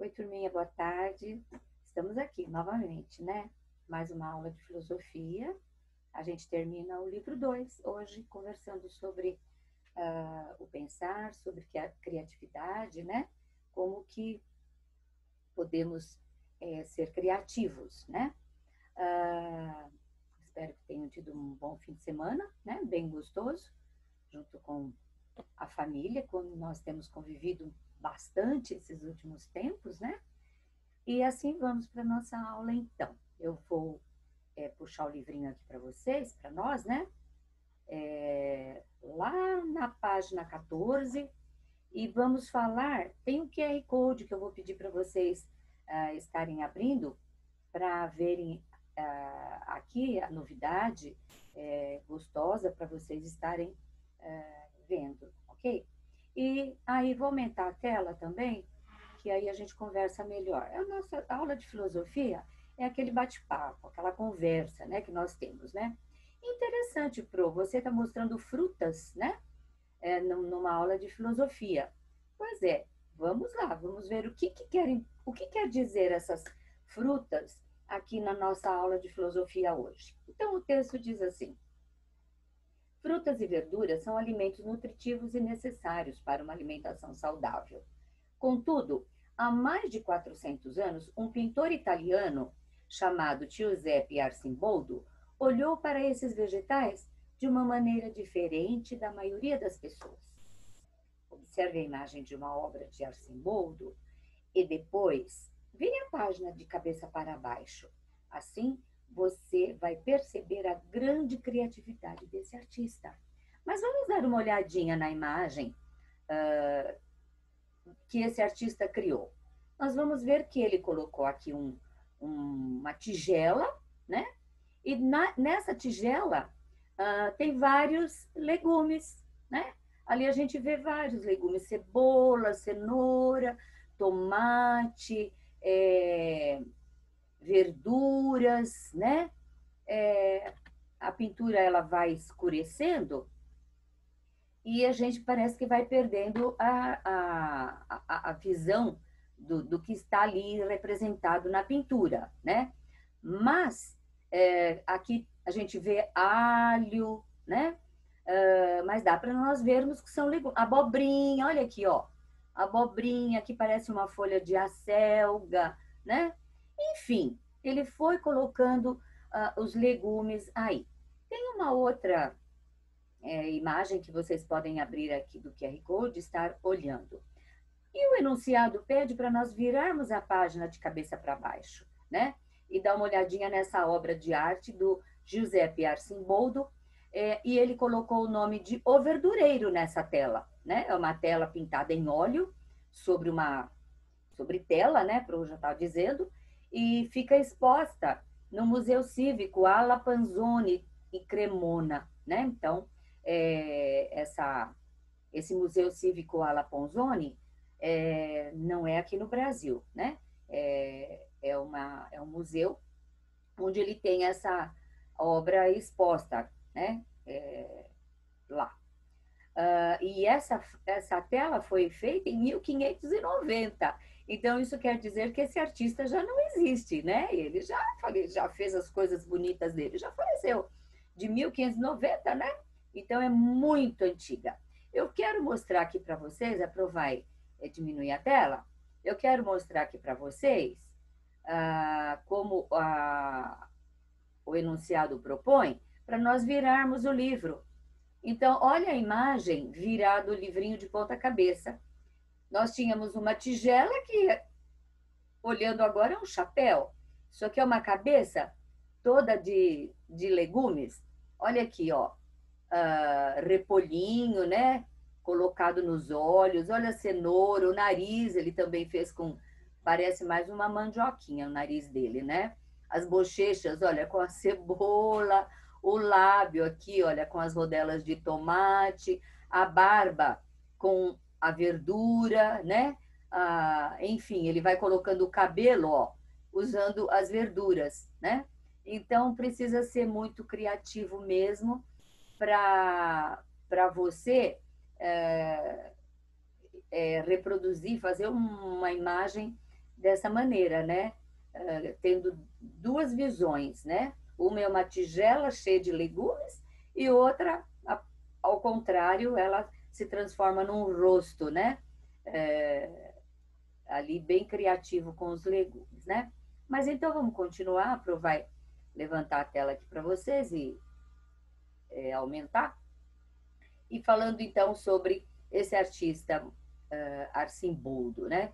Oi, turminha, boa tarde. Estamos aqui novamente, né? Mais uma aula de filosofia. A gente termina o livro 2 hoje, conversando sobre uh, o pensar, sobre a criatividade, né? Como que podemos é, ser criativos, né? Uh, espero que tenham tido um bom fim de semana, né? Bem gostoso, junto com a família, como nós temos convivido bastante esses últimos tempos, né? E assim vamos para nossa aula então. Eu vou é, puxar o livrinho aqui para vocês, para nós, né? É, lá na página 14 e vamos falar. Tem um QR Code que eu vou pedir para vocês uh, estarem abrindo para verem uh, aqui a novidade é, gostosa para vocês estarem uh, vendo, ok? E aí vou aumentar a tela também, que aí a gente conversa melhor. A nossa aula de filosofia é aquele bate-papo, aquela conversa, né, que nós temos, né? Interessante, Pro, você está mostrando frutas, né? É, numa aula de filosofia. Pois é, vamos lá, vamos ver o que, que querem, o que quer dizer essas frutas aqui na nossa aula de filosofia hoje. Então o texto diz assim: Frutas e verduras são alimentos nutritivos e necessários para uma alimentação saudável. Contudo, há mais de 400 anos, um pintor italiano chamado Giuseppe Arcimboldo olhou para esses vegetais de uma maneira diferente da maioria das pessoas. Observe a imagem de uma obra de Arcimboldo e depois vire a página de cabeça para baixo. Assim, você vai perceber a grande criatividade desse artista. Mas vamos dar uma olhadinha na imagem uh, que esse artista criou. Nós vamos ver que ele colocou aqui um, um, uma tigela, né? E na, nessa tigela uh, tem vários legumes, né? Ali a gente vê vários legumes: cebola, cenoura, tomate, é, verduras, né? É, a pintura ela vai escurecendo e a gente parece que vai perdendo a, a, a, a visão do, do, que está ali representado na pintura, né? Mas é, aqui a gente vê alho, né? Uh, mas dá para nós vermos que são legumes. Abobrinha, olha aqui, ó. Abobrinha que parece uma folha de acelga, né? Enfim, ele foi colocando uh, os legumes aí. Tem uma outra é, imagem que vocês podem abrir aqui do QR Code, estar olhando. E o enunciado pede para nós virarmos a página de cabeça para baixo, né? E dar uma olhadinha nessa obra de arte do Giuseppe Arcimboldo, é, e ele colocou o nome de O Verdureiro nessa tela, né? É uma tela pintada em óleo sobre uma sobre tela, né? Para já estar dizendo, e fica exposta no Museu Cívico Ala Panzoni e Cremona, né? Então, é, essa, esse Museu Cívico Ala Panzoni é, não é aqui no Brasil, né? É, é, uma, é um museu onde ele tem essa obra exposta, né? É, lá. Uh, e essa, essa tela foi feita em 1590 então, isso quer dizer que esse artista já não existe, né? Ele já, já fez as coisas bonitas dele, já faleceu. De 1590, né? Então, é muito antiga. Eu quero mostrar aqui para vocês, aprovai é, diminuir a tela, eu quero mostrar aqui para vocês ah, como a, o enunciado propõe, para nós virarmos o livro. Então, olha a imagem virado o livrinho de ponta cabeça nós tínhamos uma tigela que, olhando agora, é um chapéu. Isso aqui é uma cabeça toda de, de legumes. Olha aqui, ó. Uh, repolhinho, né? Colocado nos olhos. Olha a cenoura, o nariz, ele também fez com. Parece mais uma mandioquinha o nariz dele, né? As bochechas, olha, com a cebola, o lábio aqui, olha, com as rodelas de tomate, a barba com a verdura, né? Ah, enfim, ele vai colocando o cabelo, ó, usando as verduras, né? Então precisa ser muito criativo mesmo para você é, é, reproduzir, fazer uma imagem dessa maneira, né? Uh, tendo duas visões, né? Uma é uma tigela cheia de legumes e outra, ao contrário, ela se transforma num rosto, né? É, ali bem criativo com os legumes, né? Mas então vamos continuar, Pro vai levantar a tela aqui para vocês e é, aumentar. E falando então sobre esse artista uh, Arcimboldo, né?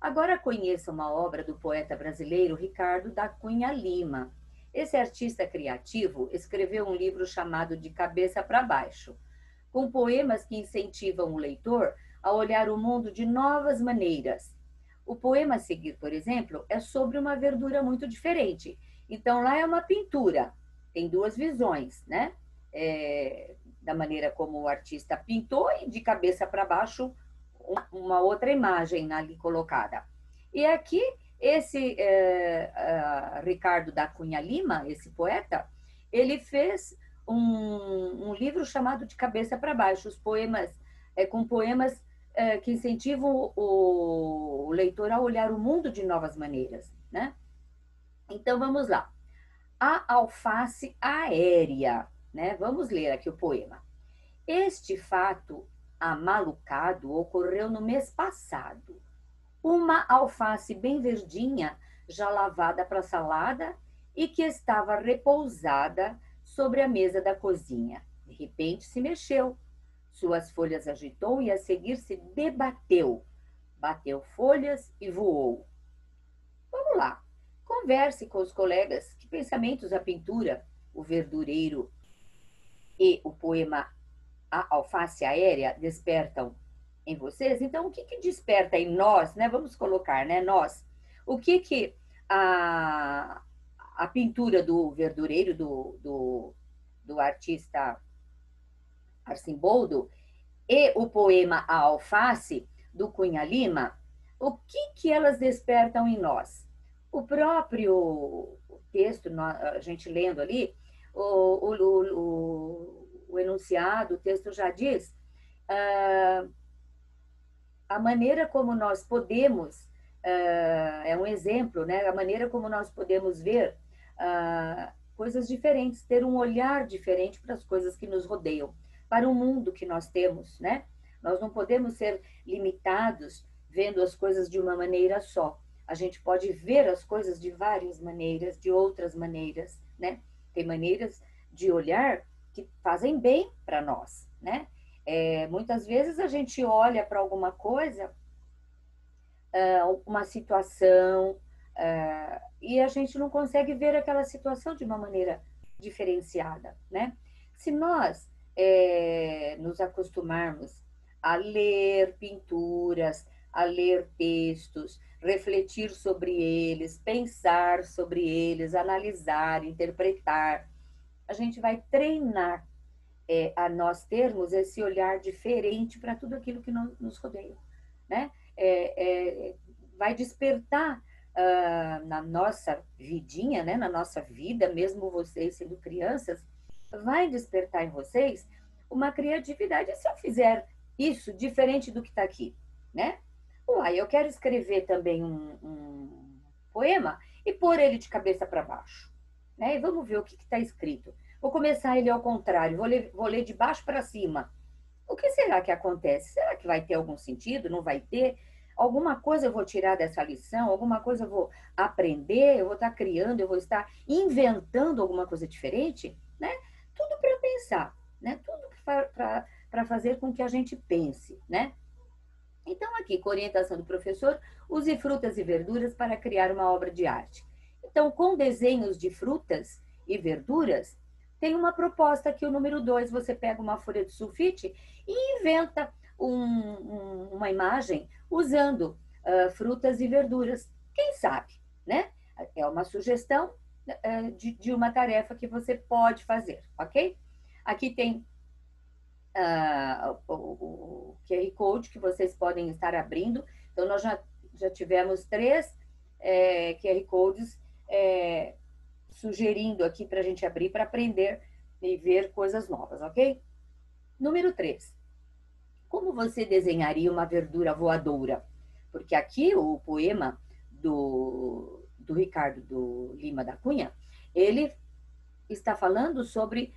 Agora conheça uma obra do poeta brasileiro Ricardo da Cunha Lima. Esse artista criativo escreveu um livro chamado De Cabeça para Baixo, com poemas que incentivam o leitor a olhar o mundo de novas maneiras. O poema a seguir, por exemplo, é sobre uma verdura muito diferente. Então, lá é uma pintura, tem duas visões, né? É, da maneira como o artista pintou e de cabeça para baixo uma outra imagem ali colocada. E aqui, esse é, é, Ricardo da Cunha Lima, esse poeta, ele fez um, um livro chamado De Cabeça para Baixo, os poemas, é, com poemas é, que incentivam o, o leitor a olhar o mundo de novas maneiras, né? Então, vamos lá. A alface aérea, né? Vamos ler aqui o poema. Este fato amalucado ocorreu no mês passado. Uma alface bem verdinha, já lavada para salada e que estava repousada sobre a mesa da cozinha. De repente se mexeu. Suas folhas agitou e a seguir se debateu. Bateu folhas e voou. Vamos lá. Converse com os colegas que pensamentos a pintura, o verdureiro e o poema a alface aérea despertam em vocês, então o que, que desperta em nós, né? Vamos colocar, né? Nós. O que que a, a pintura do verdureiro, do, do, do artista Arcimboldo, e o poema A Alface, do Cunha Lima, o que que elas despertam em nós? O próprio texto, a gente lendo ali, o, o, o o enunciado, o texto já diz, ah, a maneira como nós podemos, ah, é um exemplo, né? A maneira como nós podemos ver ah, coisas diferentes, ter um olhar diferente para as coisas que nos rodeiam, para o mundo que nós temos, né? Nós não podemos ser limitados vendo as coisas de uma maneira só. A gente pode ver as coisas de várias maneiras, de outras maneiras, né? Tem maneiras de olhar que fazem bem para nós, né? É, muitas vezes a gente olha para alguma coisa, uh, uma situação, uh, e a gente não consegue ver aquela situação de uma maneira diferenciada, né? Se nós é, nos acostumarmos a ler pinturas, a ler textos, refletir sobre eles, pensar sobre eles, analisar, interpretar, a gente vai treinar é, a nós termos esse olhar diferente para tudo aquilo que nos rodeia, né? É, vai despertar uh, na nossa vidinha, né? Na nossa vida, mesmo vocês sendo crianças, vai despertar em vocês uma criatividade. Se eu fizer isso diferente do que está aqui, né? Uai, eu quero escrever também um, um poema e pôr ele de cabeça para baixo. Né? E vamos ver o que está escrito. Vou começar ele ao contrário, vou ler, vou ler de baixo para cima. O que será que acontece? Será que vai ter algum sentido? Não vai ter? Alguma coisa eu vou tirar dessa lição? Alguma coisa eu vou aprender? Eu vou estar criando? Eu vou estar inventando alguma coisa diferente? Né? Tudo para pensar, né? Tudo para fazer com que a gente pense, né? Então, aqui, com orientação do professor, use frutas e verduras para criar uma obra de arte. Então, com desenhos de frutas e verduras, tem uma proposta que o número dois, você pega uma folha de sulfite e inventa um, um, uma imagem usando uh, frutas e verduras. Quem sabe, né? É uma sugestão uh, de, de, uma tarefa que você pode fazer, ok? Aqui tem uh, o, o, QR Code que vocês podem estar abrindo. Então, nós já, já tivemos três é, QR Codes é, sugerindo aqui para a gente abrir para aprender e ver coisas novas, ok? Número 3. Como você desenharia uma verdura voadora? Porque aqui o poema do, do Ricardo do Lima da Cunha, ele está falando sobre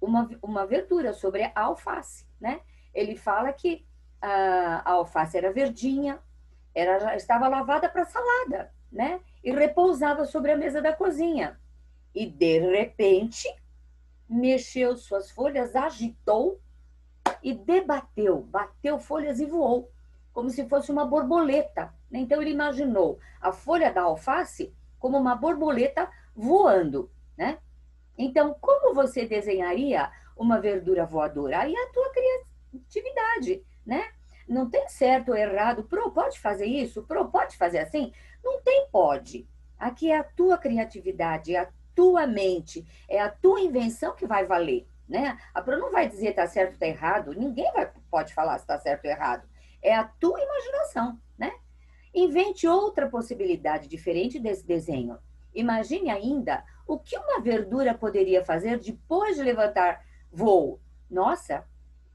uma, uma verdura, sobre a alface, né? Ele fala que a, a alface era verdinha, era, estava lavada para salada, né? E repousava sobre a mesa da cozinha. E, de repente, mexeu suas folhas, agitou e debateu, bateu folhas e voou, como se fosse uma borboleta. Então, ele imaginou a folha da alface como uma borboleta voando, né? Então, como você desenharia uma verdura voadora? Aí a tua criatividade, né? Não tem certo ou errado. Pro, pode fazer isso? Pro, pode fazer assim? Não tem pode. Aqui é a tua criatividade, é a tua mente, é a tua invenção que vai valer, né? A Pro não vai dizer tá certo ou tá errado. Ninguém vai, pode falar se tá certo ou errado. É a tua imaginação, né? Invente outra possibilidade diferente desse desenho. Imagine ainda o que uma verdura poderia fazer depois de levantar voo. Nossa,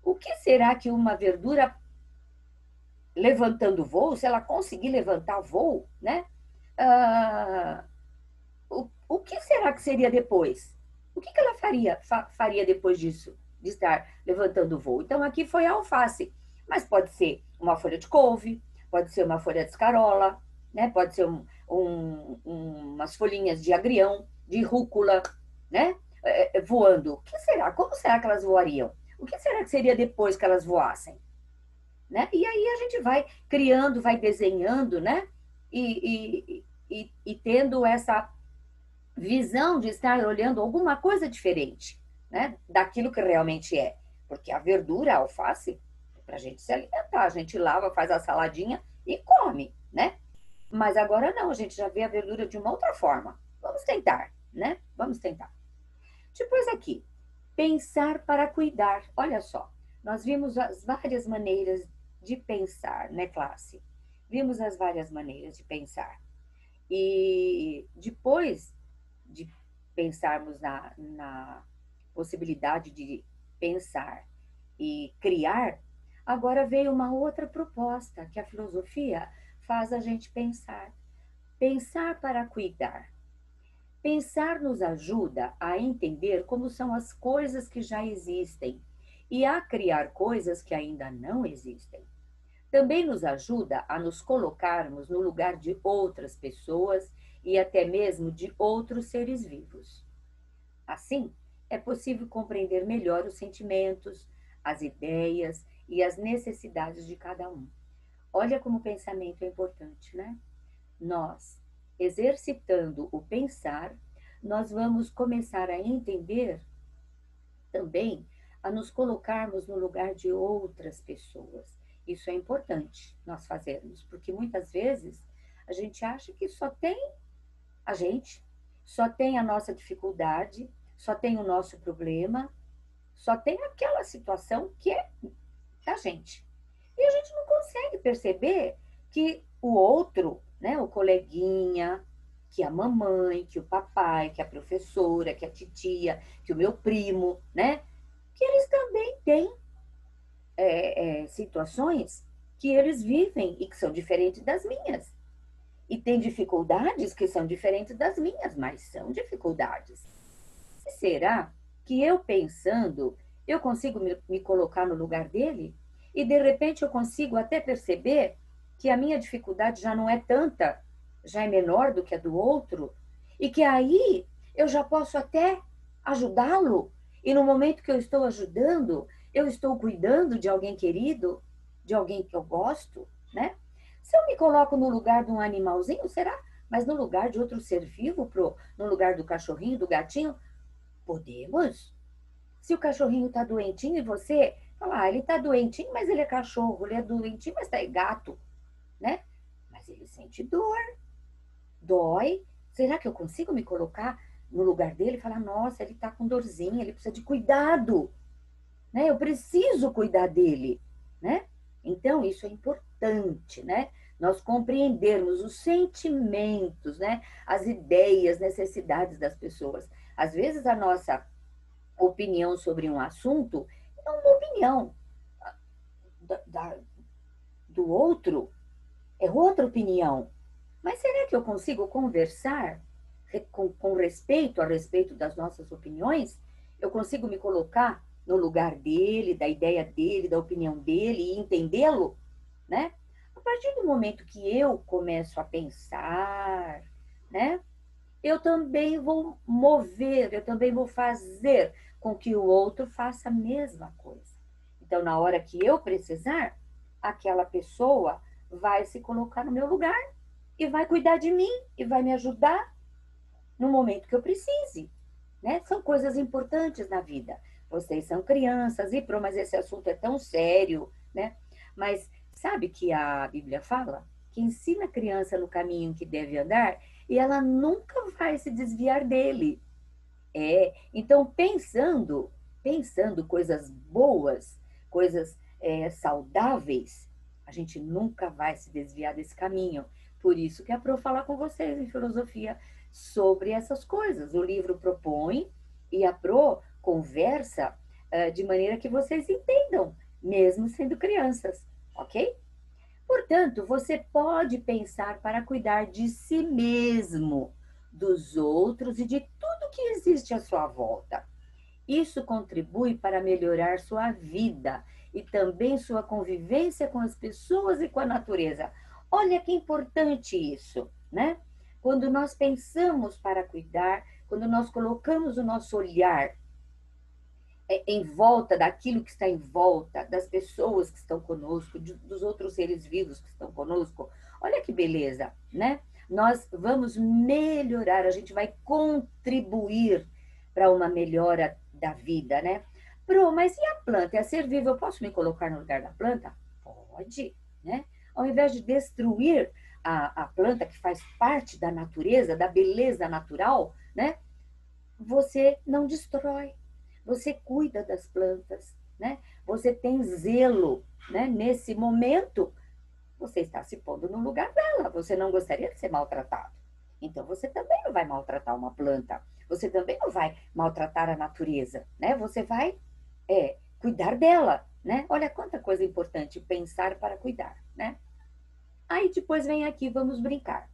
o que será que uma verdura levantando voo, se ela conseguir levantar voo, né? Ah, o, o que será que seria depois? O que, que ela faria, fa, faria depois disso, de estar levantando voo? Então, aqui foi a alface, mas pode ser uma folha de couve, pode ser uma folha de escarola, né? pode ser um, um, umas folhinhas de agrião, de rúcula, né? É, é, voando. O que será? Como será que elas voariam? O que será que seria depois que elas voassem? Né? E aí a gente vai criando, vai desenhando, né? E, e, e, e tendo essa visão de estar olhando alguma coisa diferente, né? Daquilo que realmente é. Porque a verdura, a alface, é para a gente se alimentar. A gente lava, faz a saladinha e come, né? Mas agora não, a gente já vê a verdura de uma outra forma. Vamos tentar, né? Vamos tentar. Depois aqui, pensar para cuidar. Olha só, nós vimos as várias maneiras de pensar, né, classe? Vimos as várias maneiras de pensar. E depois de pensarmos na, na possibilidade de pensar e criar, agora veio uma outra proposta que a filosofia faz a gente pensar. Pensar para cuidar. Pensar nos ajuda a entender como são as coisas que já existem e a criar coisas que ainda não existem. Também nos ajuda a nos colocarmos no lugar de outras pessoas e até mesmo de outros seres vivos. Assim, é possível compreender melhor os sentimentos, as ideias e as necessidades de cada um. Olha como o pensamento é importante, né? Nós, exercitando o pensar, nós vamos começar a entender também a nos colocarmos no lugar de outras pessoas. Isso é importante nós fazermos, porque muitas vezes a gente acha que só tem a gente, só tem a nossa dificuldade, só tem o nosso problema, só tem aquela situação que é da gente. E a gente não consegue perceber que o outro, né, o coleguinha, que a mamãe, que o papai, que a professora, que a titia, que o meu primo, né, que eles também têm é, é, situações que eles vivem e que são diferentes das minhas. E tem dificuldades que são diferentes das minhas, mas são dificuldades. E será que eu pensando, eu consigo me, me colocar no lugar dele? e de repente eu consigo até perceber que a minha dificuldade já não é tanta, já é menor do que a do outro, e que aí eu já posso até ajudá-lo. E no momento que eu estou ajudando, eu estou cuidando de alguém querido, de alguém que eu gosto, né? Se eu me coloco no lugar de um animalzinho, será? Mas no lugar de outro ser vivo, pro, no lugar do cachorrinho, do gatinho, podemos? Se o cachorrinho está doentinho e você Fala, ah, ele tá doentinho, mas ele é cachorro. Ele é doentinho, mas tá é gato, né? Mas ele sente dor, dói. Será que eu consigo me colocar no lugar dele e falar, nossa, ele tá com dorzinha, ele precisa de cuidado, né? Eu preciso cuidar dele, né? Então, isso é importante, né? Nós compreendermos os sentimentos, né? As ideias, necessidades das pessoas. Às vezes, a nossa opinião sobre um assunto é uma opinião. Da, da, do outro é outra opinião. Mas será que eu consigo conversar com, com respeito a respeito das nossas opiniões? Eu consigo me colocar no lugar dele, da ideia dele, da opinião dele e entendê-lo, né? A partir do momento que eu começo a pensar, né? Eu também vou mover, eu também vou fazer com que o outro faça a mesma coisa. Então, na hora que eu precisar, aquela pessoa vai se colocar no meu lugar e vai cuidar de mim e vai me ajudar no momento que eu precise. Né? São coisas importantes na vida. Vocês são crianças, e pro, mas esse assunto é tão sério, né? Mas sabe que a Bíblia fala que ensina a criança no caminho que deve andar e ela nunca vai se desviar dele. É, então pensando, pensando coisas boas, coisas é, saudáveis, a gente nunca vai se desviar desse caminho. Por isso que a Pro falar com vocês em filosofia sobre essas coisas. O livro propõe e a Pro conversa uh, de maneira que vocês entendam, mesmo sendo crianças, ok? Portanto, você pode pensar para cuidar de si mesmo, dos outros e de tudo que existe à sua volta. Isso contribui para melhorar sua vida e também sua convivência com as pessoas e com a natureza. Olha que importante isso, né? Quando nós pensamos para cuidar, quando nós colocamos o nosso olhar em volta daquilo que está em volta, das pessoas que estão conosco, dos outros seres vivos que estão conosco, olha que beleza, né? Nós vamos melhorar, a gente vai contribuir para uma melhora da vida, né? Pro, mas e a planta? É ser vivo, eu posso me colocar no lugar da planta? Pode, né? Ao invés de destruir a, a planta que faz parte da natureza, da beleza natural, né? Você não destrói, você cuida das plantas, né? Você tem zelo, né? Nesse momento, você está se pondo no lugar dela. Você não gostaria de ser maltratado. Então, você também não vai maltratar uma planta. Você também não vai maltratar a natureza, né? Você vai é cuidar dela, né? Olha quanta coisa importante pensar para cuidar, né? Aí depois vem aqui, vamos brincar.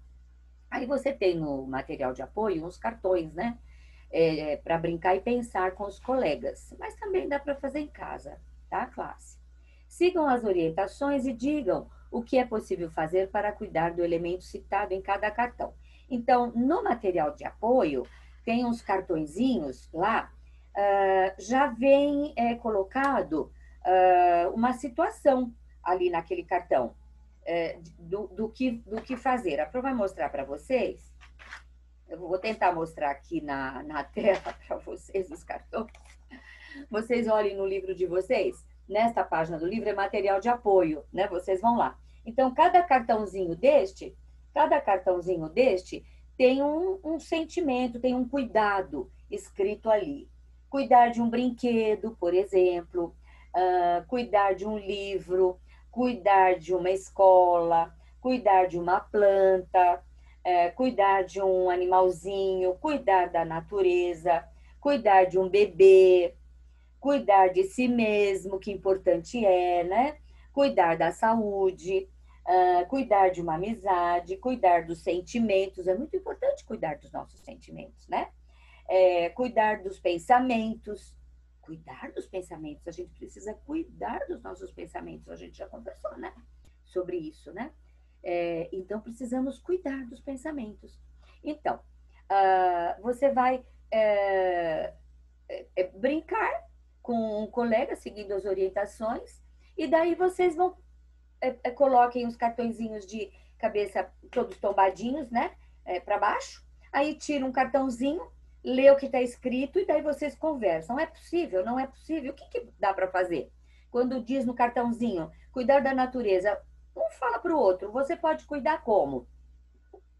Aí você tem no material de apoio uns cartões, né? É, para brincar e pensar com os colegas, mas também dá para fazer em casa, tá, classe? Sigam as orientações e digam o que é possível fazer para cuidar do elemento citado em cada cartão. Então, no material de apoio, tem uns cartõezinhos lá uh, já vem é, colocado uh, uma situação ali naquele cartão é, do, do, que, do que fazer. A Pro vai mostrar para vocês. Eu vou tentar mostrar aqui na, na tela para vocês os cartões. Vocês olhem no livro de vocês. Nesta página do livro é material de apoio, né? Vocês vão lá. Então, cada cartãozinho deste, cada cartãozinho deste tem um, um sentimento, tem um cuidado escrito ali cuidar de um brinquedo, por exemplo, uh, cuidar de um livro, cuidar de uma escola, cuidar de uma planta, uh, cuidar de um animalzinho, cuidar da natureza, cuidar de um bebê, cuidar de si mesmo, que importante é, né? Cuidar da saúde, uh, cuidar de uma amizade, cuidar dos sentimentos. É muito importante cuidar dos nossos sentimentos, né? é, cuidar dos pensamentos. Cuidar dos pensamentos, a gente precisa cuidar dos nossos pensamentos, a gente já conversou, né? Sobre isso, né? É, então, precisamos cuidar dos pensamentos. Então, uh, você vai é, é, é, brincar com um colega, seguindo as orientações, e daí vocês vão, é, é, coloquem os cartõezinhos de cabeça todos tombadinhos, né? para baixo. Aí tira um cartãozinho lê o que está escrito e daí vocês conversam. É possível? Não é possível? O que, que dá para fazer? Quando diz no cartãozinho, cuidar da natureza, um fala para o outro, você pode cuidar como?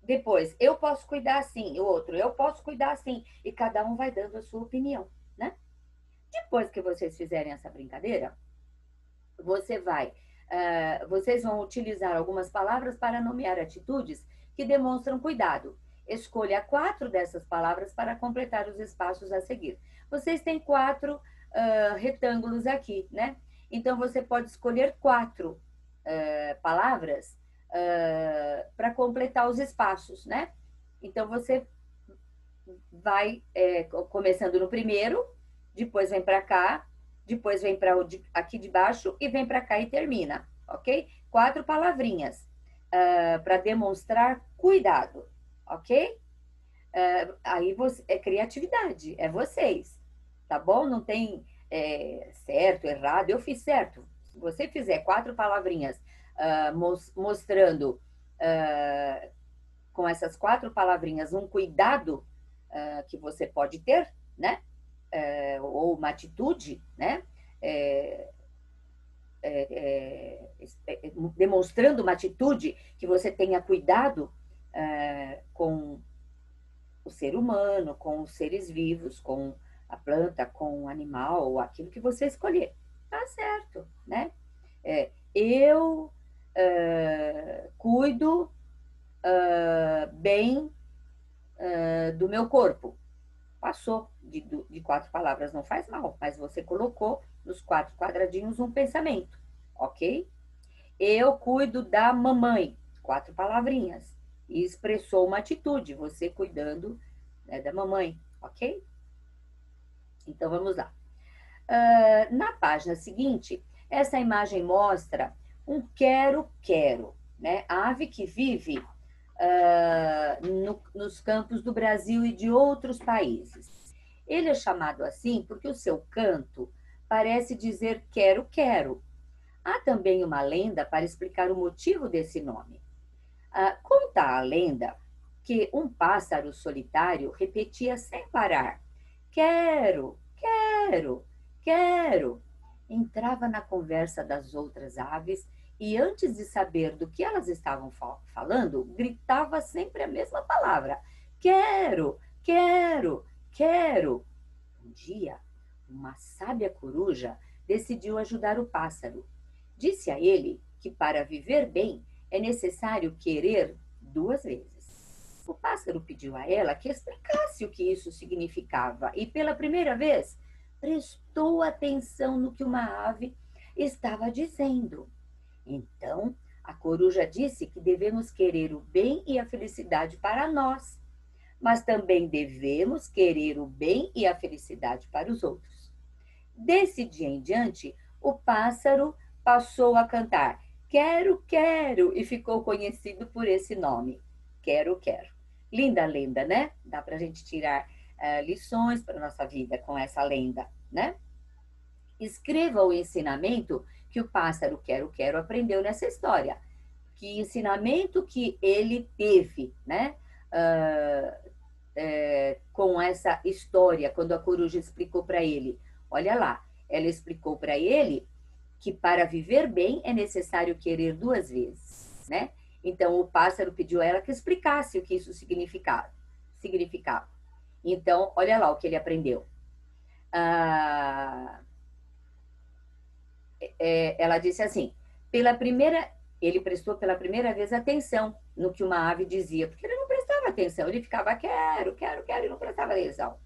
Depois, eu posso cuidar assim, o outro, eu posso cuidar assim, e cada um vai dando a sua opinião, né? Depois que vocês fizerem essa brincadeira, você vai, uh, vocês vão utilizar algumas palavras para nomear atitudes que demonstram cuidado. Escolha quatro dessas palavras para completar os espaços a seguir. Vocês têm quatro uh, retângulos aqui, né? Então, você pode escolher quatro uh, palavras uh, para completar os espaços, né? Então, você vai é, começando no primeiro, depois vem para cá, depois vem para aqui de baixo e vem para cá e termina, ok? Quatro palavrinhas uh, para demonstrar cuidado, ok? Uh, aí você, é criatividade, é vocês, tá bom? Não tem é, certo, errado. Eu fiz certo. Se você fizer quatro palavrinhas uh, mos, mostrando com essas quatro palavrinhas um cuidado que você pode ter, né? ou uma atitude, né? É, é, é, demonstrando uma atitude que você tenha cuidado com o ser humano, com os seres vivos, com a planta, com o animal, aquilo que você escolher. Tá certo, né? eu cuido bem do meu corpo. Passou de, de quatro palavras não faz mal, mas você colocou nos quatro quadradinhos um pensamento, ok? Eu cuido da mamãe, quatro palavrinhas, e expressou uma atitude, você cuidando né, da mamãe, ok? Então vamos lá. Uh, na página seguinte, essa imagem mostra um quero-quero, né? A ave que vive uh, no, nos campos do Brasil e de outros países. Ele é chamado assim porque o seu canto parece dizer quero, quero. Há também uma lenda para explicar o motivo desse nome. Ah, conta a lenda que um pássaro solitário repetia sem parar: Quero, quero, quero. Entrava na conversa das outras aves e, antes de saber do que elas estavam falando, gritava sempre a mesma palavra: Quero, quero, Quero! Um dia, uma sábia coruja decidiu ajudar o pássaro. Disse a ele que para viver bem é necessário querer duas vezes. O pássaro pediu a ela que explicasse o que isso significava e, pela primeira vez, prestou atenção no que uma ave estava dizendo. Então, a coruja disse que devemos querer o bem e a felicidade para nós mas também devemos querer o bem e a felicidade para os outros. Desse dia em diante, o pássaro passou a cantar Quero, quero e ficou conhecido por esse nome. Quero, quero. Linda lenda, né? Dá para a gente tirar uh, lições para nossa vida com essa lenda, né? Escreva o ensinamento que o pássaro Quero, quero aprendeu nessa história. Que ensinamento que ele teve, né? Uh, é, com essa história, quando a coruja explicou para ele. Olha lá, ela explicou para ele que para viver bem é necessário querer duas vezes, né? Então o pássaro pediu a ela que explicasse o que isso significava. significava. Então, olha lá o que ele aprendeu. Ah, é, ela disse assim: pela primeira, ele prestou pela primeira vez atenção no que uma ave dizia, porque ele não prestava atenção, ele ficava, quero, quero, quero, e não prestava atenção.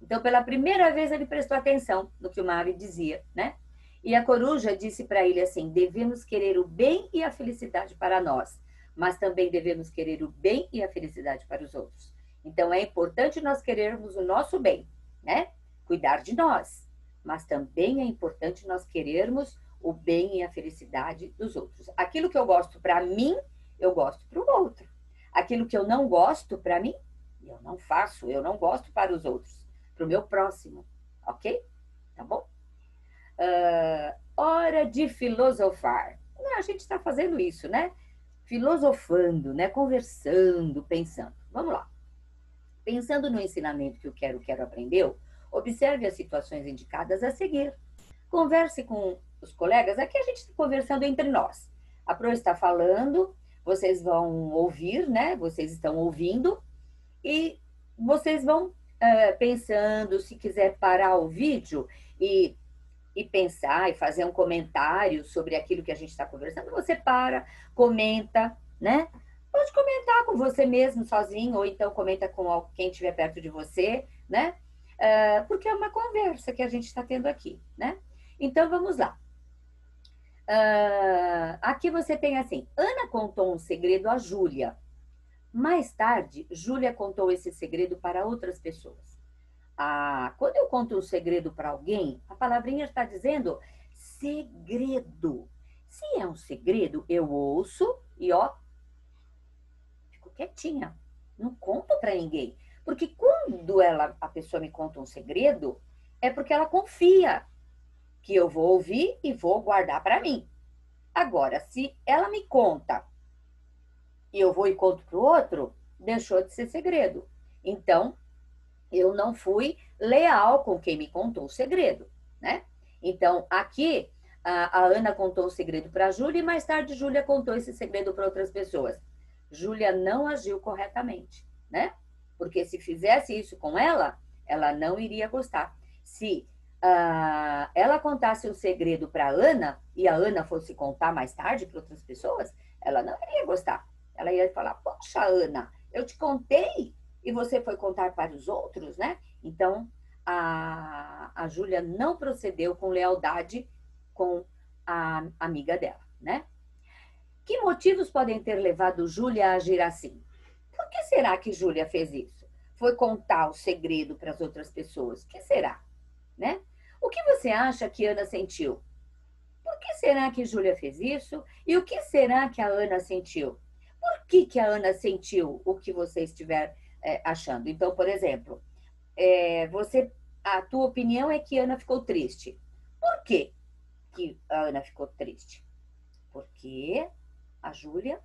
Então, pela primeira vez, ele prestou atenção no que o ave dizia, né? E a coruja disse para ele assim: devemos querer o bem e a felicidade para nós, mas também devemos querer o bem e a felicidade para os outros. Então, é importante nós querermos o nosso bem, né? Cuidar de nós, mas também é importante nós querermos o bem e a felicidade dos outros. Aquilo que eu gosto para mim, eu gosto para o outro. Aquilo que eu não gosto para mim, eu não faço, eu não gosto para os outros, para o meu próximo, ok? Tá bom? Uh, hora de filosofar. A gente está fazendo isso, né? Filosofando, né? Conversando, pensando. Vamos lá. Pensando no ensinamento que o Quero Quero aprendeu, observe as situações indicadas a seguir. Converse com os colegas. Aqui a gente está conversando entre nós. A Pro está falando, vocês vão ouvir, né? Vocês estão ouvindo e vocês vão uh, pensando, se quiser parar o vídeo e, e pensar e fazer um comentário sobre aquilo que a gente está conversando, você para, comenta, né? Pode comentar com você mesmo, sozinho, ou então comenta com quem estiver perto de você, né? Uh, porque é uma conversa que a gente está tendo aqui, né? Então, vamos lá. Uh, aqui você tem assim: Ana contou um segredo a Júlia. Mais tarde, Júlia contou esse segredo para outras pessoas. Ah, quando eu conto um segredo para alguém, a palavrinha está dizendo segredo. Se é um segredo, eu ouço e ó, quietinha. Não conto para ninguém. Porque quando ela, a pessoa me conta um segredo, é porque ela confia que eu vou ouvir e vou guardar para mim. Agora, se ela me conta e eu vou e conto para o outro, deixou de ser segredo. Então, eu não fui leal com quem me contou o segredo, né? Então, aqui, a, a Ana contou o segredo para a Júlia e mais tarde Júlia contou esse segredo para outras pessoas. Júlia não agiu corretamente, né? Porque se fizesse isso com ela, ela não iria gostar. Se uh, ela contasse o um segredo para Ana e a Ana fosse contar mais tarde para outras pessoas, ela não iria gostar. Ela ia falar: Poxa, Ana, eu te contei e você foi contar para os outros, né? Então, a, a Júlia não procedeu com lealdade com a amiga dela, né? Que motivos podem ter levado Júlia a agir assim? Por que será que Júlia fez isso? Foi contar o segredo para as outras pessoas. Que será? Né? O que você acha que Ana sentiu? Por que será que Júlia fez isso? E o que será que a Ana sentiu? Por que, que a Ana sentiu o que você estiver é, achando? Então, por exemplo, é, você, a tua opinião é que Ana ficou triste. Por quê que a Ana ficou triste? Porque a Júlia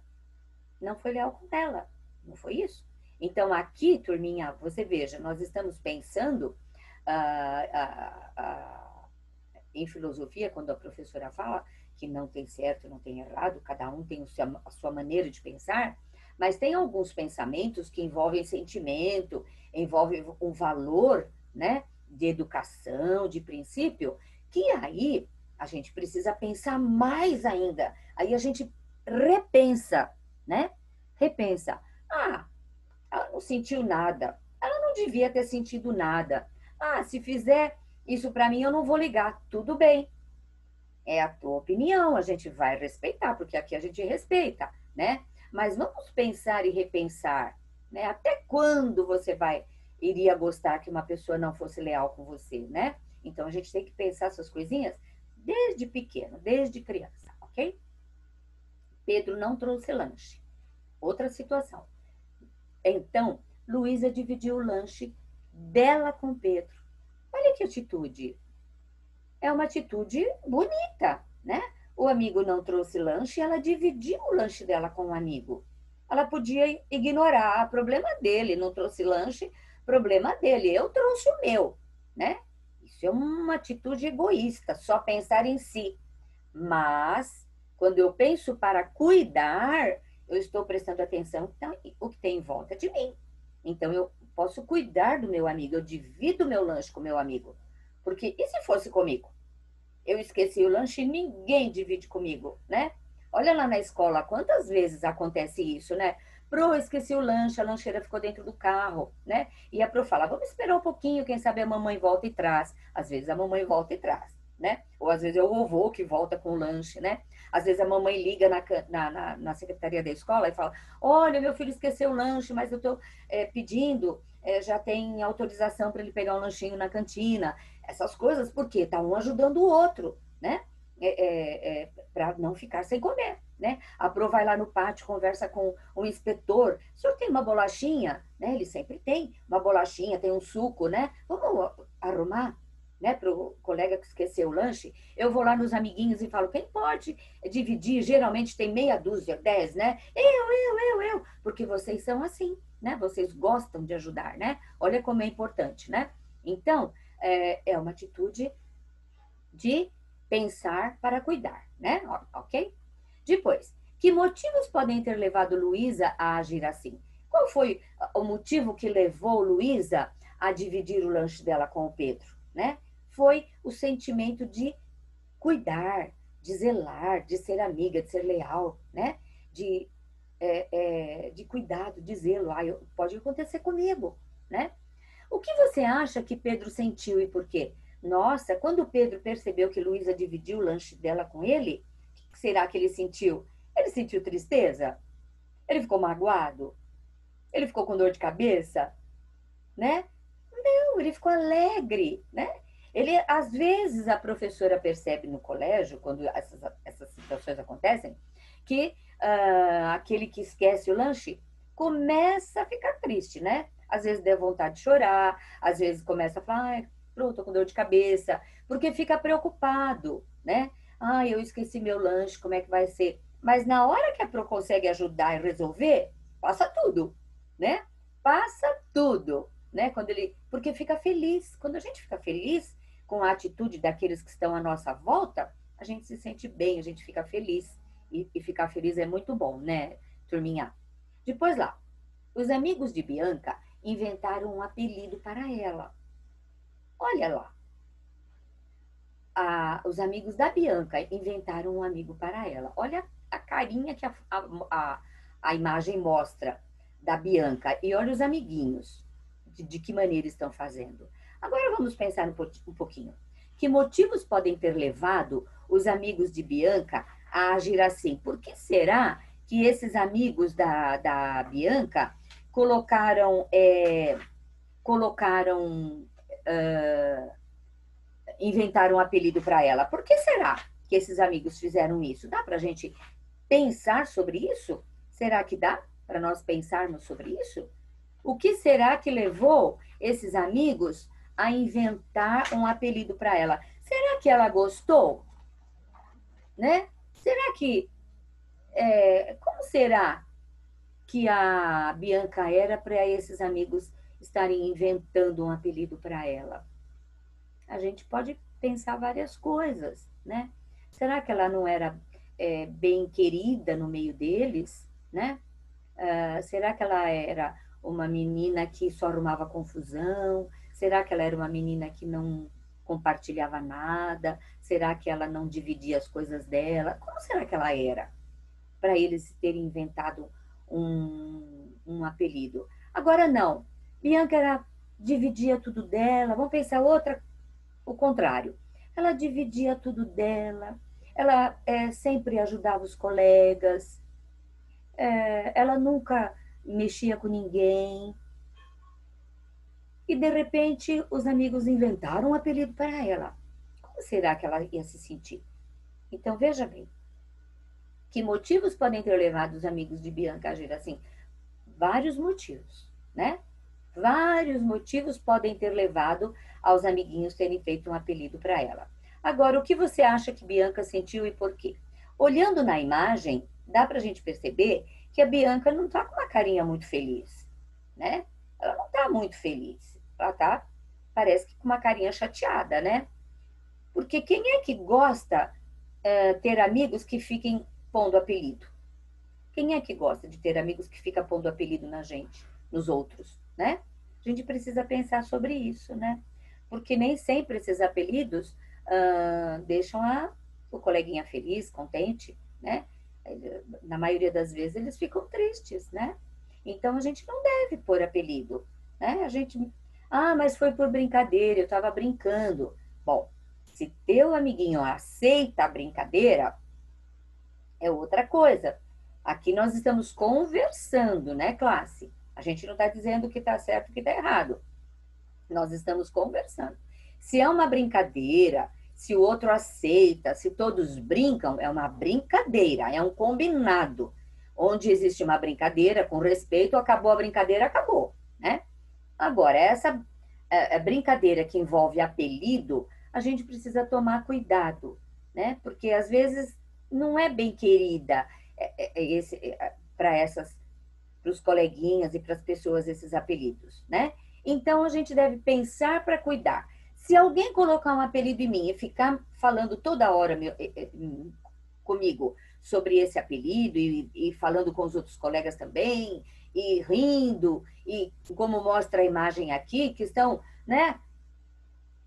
não foi leal com ela. Não foi isso? Então, aqui, turminha, você veja, nós estamos pensando ah, ah, ah, em filosofia, quando a professora fala que não tem certo, não tem errado, cada um tem a sua maneira de pensar, mas tem alguns pensamentos que envolvem sentimento, envolvem um valor, né, de educação, de princípio, que aí a gente precisa pensar mais ainda. Aí a gente repensa, né? Repensa. Ah, ela não sentiu nada. Ela não devia ter sentido nada. Ah, se fizer isso para mim, eu não vou ligar. Tudo bem. É a tua opinião, a gente vai respeitar, porque aqui a gente respeita, né? Mas vamos pensar e repensar, né? Até quando você vai iria gostar que uma pessoa não fosse leal com você, né? Então a gente tem que pensar essas coisinhas desde pequeno, desde criança, ok? Pedro não trouxe lanche. Outra situação. Então, Luísa dividiu o lanche dela com Pedro. Olha que atitude. É uma atitude bonita, né? O amigo não trouxe lanche, ela dividiu o lanche dela com o um amigo. Ela podia ignorar, problema dele, não trouxe lanche, problema dele. Eu trouxe o meu, né? Isso é uma atitude egoísta, só pensar em si. Mas quando eu penso para cuidar, eu estou prestando atenção então, o que tem em volta de mim. Então, eu posso cuidar do meu amigo, eu divido meu lanche com meu amigo. Porque e se fosse comigo? Eu esqueci o lanche e ninguém divide comigo, né? Olha lá na escola, quantas vezes acontece isso, né? Pro, esqueci o lanche, a lancheira ficou dentro do carro, né? E a Pro fala, vamos esperar um pouquinho, quem sabe a mamãe volta e traz. Às vezes a mamãe volta e traz, né? Ou às vezes é o vovô que volta com o lanche, né? Às vezes a mamãe liga na, na, na, na secretaria da escola e fala: Olha, meu filho esqueceu o lanche, mas eu estou é, pedindo, é, já tem autorização para ele pegar um lanchinho na cantina. Essas coisas, porque está um ajudando o outro, né? É, é, é para não ficar sem comer, né? A Pro vai lá no pátio, conversa com o inspetor. O senhor tem uma bolachinha? Né? Ele sempre tem uma bolachinha, tem um suco, né? Vamos arrumar? Né, para o colega que esqueceu o lanche, eu vou lá nos amiguinhos e falo, quem pode dividir? Geralmente tem meia dúzia, dez, né? Eu, eu, eu, eu, porque vocês são assim, né? Vocês gostam de ajudar, né? Olha como é importante, né? Então, é, é uma atitude de pensar para cuidar, né? Ok? Depois, que motivos podem ter levado Luísa a agir assim? Qual foi o motivo que levou Luísa a dividir o lanche dela com o Pedro, né? Foi o sentimento de cuidar, de zelar, de ser amiga, de ser leal, né? De, é, é, de cuidado, de zelo. Ah, eu, pode acontecer comigo, né? O que você acha que Pedro sentiu e por quê? Nossa, quando Pedro percebeu que Luísa dividiu o lanche dela com ele, o que será que ele sentiu? Ele sentiu tristeza? Ele ficou magoado? Ele ficou com dor de cabeça, né? Não, ele ficou alegre, né? Ele, às vezes, a professora percebe no colégio, quando essas, essas situações acontecem, que uh, aquele que esquece o lanche começa a ficar triste, né? Às vezes dá vontade de chorar, às vezes começa a falar, ah, pronto, tô com dor de cabeça, porque fica preocupado, né? Ah, eu esqueci meu lanche, como é que vai ser? Mas na hora que a Pro consegue ajudar e resolver, passa tudo, né? Passa tudo, né? Quando ele, porque fica feliz. Quando a gente fica feliz com a atitude daqueles que estão à nossa volta, a gente se sente bem, a gente fica feliz. E, e ficar feliz é muito bom, né, turminha? Depois lá, os amigos de Bianca inventaram um apelido para ela. Olha lá, a, os amigos da Bianca inventaram um amigo para ela. Olha a carinha que a, a, a imagem mostra da Bianca e olha os amiguinhos, de, de que maneira estão fazendo. Agora vamos pensar um, pouquinho. Que motivos podem ter levado os amigos de Bianca a agir assim? Por que será que esses amigos da, da Bianca colocaram, é, colocaram uh, inventaram um apelido para ela. Por que será que esses amigos fizeram isso? Dá para a gente pensar sobre isso? Será que dá para nós pensarmos sobre isso? O que será que levou esses amigos a inventar um apelido para ela? Será que ela gostou? Né? Será que. É, como será que a Bianca era para esses amigos estarem inventando um apelido para ela? a gente pode pensar várias coisas, né? Será que ela não era é, bem querida no meio deles, né? Uh, será que ela era uma menina que só arrumava confusão? Será que ela era uma menina que não compartilhava nada? Será que ela não dividia as coisas dela? Como será que ela era? Para eles terem inventado um, um apelido. Agora não. Bianca era, dividia tudo dela. Vamos pensar outra o contrário. Ela dividia tudo dela, ela é, sempre ajudava os colegas, é, ela nunca mexia com ninguém. E de repente os amigos inventaram um apelido para ela. Como será que ela ia se sentir? Então veja bem, que motivos podem ter levado os amigos de Bianca a agir assim? Vários motivos, né? Vários motivos podem ter levado aos amiguinhos terem feito um apelido para ela. Agora, o que você acha que Bianca sentiu e por quê? Olhando na imagem, dá para a gente perceber que a Bianca não está com uma carinha muito feliz, né? Ela não está muito feliz. Ela está, parece que com uma carinha chateada, né? Porque quem é que gosta uh, ter amigos que fiquem pondo apelido? Quem é que gosta de ter amigos que ficam pondo apelido na gente, nos outros, né? A gente precisa pensar sobre isso, né? porque nem sempre esses apelidos uh, deixam a, o coleguinha feliz, contente, né? Na maioria das vezes eles ficam tristes, né? Então a gente não deve pôr apelido, né? A gente, ah, mas foi por brincadeira, eu estava brincando. Bom, se teu amiguinho aceita a brincadeira, é outra coisa. Aqui nós estamos conversando, né, classe? A gente não está dizendo que está certo e que está errado. Nós estamos conversando. Se é uma brincadeira, se o outro aceita, se todos brincam, é uma brincadeira, é um combinado. Onde existe uma brincadeira com respeito, acabou a brincadeira, acabou, né? Agora, essa é, é brincadeira que envolve apelido, a gente precisa tomar cuidado, né? Porque às vezes não é bem querida é, é, para essas, para os coleguinhas e para as pessoas esses apelidos, né? Então a gente deve pensar para cuidar. Se alguém colocar um apelido em mim e ficar falando toda hora meu, comigo sobre esse apelido e, e, falando com os outros colegas também, e rindo, e como mostra a imagem aqui, que estão, né,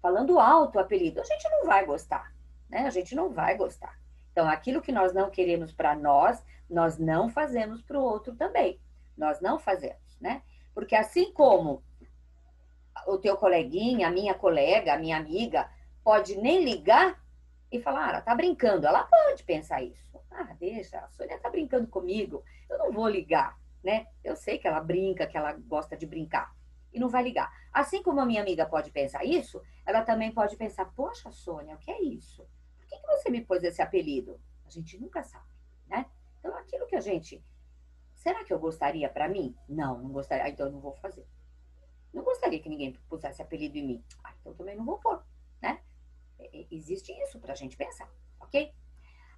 falando alto o apelido, a gente não vai gostar, né? A gente não vai gostar. Então, aquilo que nós não queremos para nós, nós não fazemos para o outro também. Nós não fazemos, né? Porque assim como o teu coleguinha, a minha colega, a minha amiga, pode nem ligar e falar, ah, ela tá brincando. Ela pode pensar isso. Ah, deixa, a Sônia tá brincando comigo, eu não vou ligar, né? Eu sei que ela brinca, que ela gosta de brincar e não vai ligar. Assim como a minha amiga pode pensar isso, ela também pode pensar: poxa, Sônia, o que é isso? Por que, que você me pôs esse apelido? A gente nunca sabe, né? Então, aquilo que a gente. Será que eu gostaria para mim? Não, não gostaria. Ah, então eu não vou fazer. Não gostaria que ninguém pusesse apelido em mim. Ah, então também não vou pôr, né? Existe isso para a gente pensar, ok?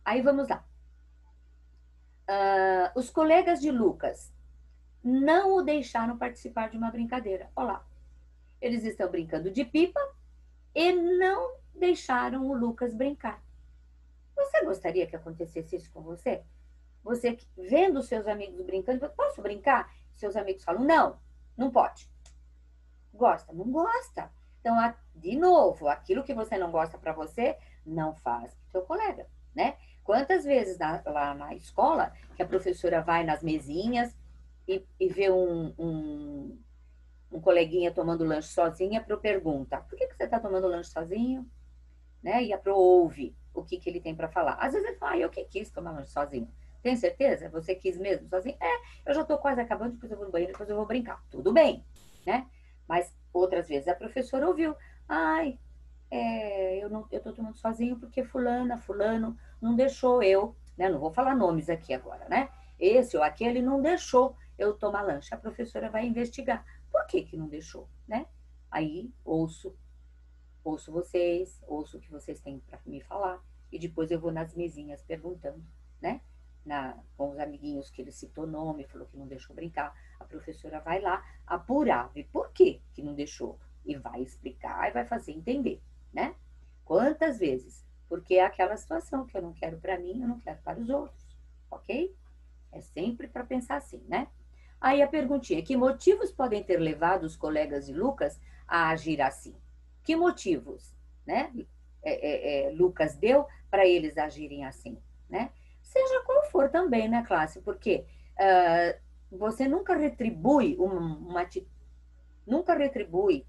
Aí vamos lá. Uh, os colegas de Lucas não o deixaram participar de uma brincadeira. Olá. Eles estão brincando de pipa e não deixaram o Lucas brincar. Você gostaria que acontecesse isso com você? Você vendo seus amigos brincando, posso brincar? Seus amigos falam, não, não pode. Gosta? Não gosta. Então, de novo, aquilo que você não gosta para você, não faz para seu colega, né? Quantas vezes na, lá na escola que a professora vai nas mesinhas e, e vê um, um, um, coleguinha tomando lanche sozinha, a Pro pergunta, por que, que você está tomando lanche sozinho? Né? E a Pro ouve o que, que ele tem para falar. Às vezes ele fala, ah, eu que quis tomar lanche sozinho. Tem certeza? Você quis mesmo sozinho? É, eu já estou quase acabando, depois eu vou no banheiro, depois eu vou brincar. Tudo bem, né? Mas outras vezes a professora ouviu, ai, é, eu não, eu tomando sozinho porque fulana, fulano não deixou eu, né? Não vou falar nomes aqui agora, né? Esse ou aquele não deixou eu tomar lanche. A professora vai investigar. Por que que não deixou, né? Aí ouço, ouço vocês, ouço o que vocês têm para me falar e depois eu vou nas mesinhas perguntando, né? Na, com os amiguinhos que ele citou nome, falou que não deixou brincar. A professora vai lá apurar, ver por que que não deixou e vai explicar e vai fazer entender, né? Quantas vezes? Porque é aquela situação que eu não quero para mim, eu não quero para os outros, ok? É sempre para pensar assim, né? Aí a perguntinha: que motivos podem ter levado os colegas de Lucas a agir assim? Que motivos, né? É, é, é, Lucas deu para eles agirem assim, né? Seja qual for também, né, classe? Porque uh, você nunca retribui uma, uma nunca retribui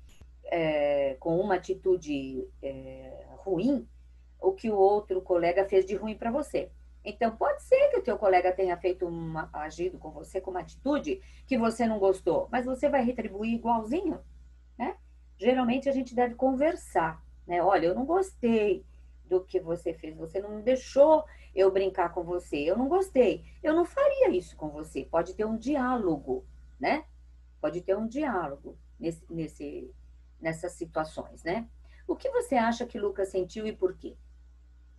é, com uma atitude é, ruim o que o outro colega fez de ruim para você. Então, pode ser que o teu colega tenha feito uma, agido com você com uma atitude que você não gostou, mas você vai retribuir igualzinho, né? Geralmente a gente deve conversar, né? Olha, eu não gostei do que você fez, você não deixou eu brincar com você, eu não gostei. Eu não faria isso com você. Pode ter um diálogo, né? Pode ter um diálogo nesse, nesse, nessas situações, né? O que você acha que Lucas sentiu e por quê?